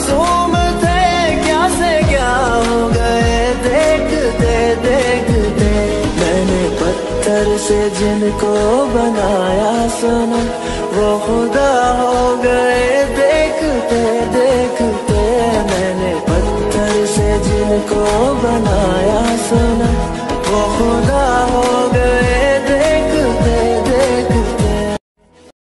मासूम थे क्या से क्या हो गए? देखते देखते। मैंने पत्थर से जिनको बनाया सनम वो खुदा हो गए। देखते देखते। मैंने पत्थर से जिनको बनाया सनम वो खुदा हो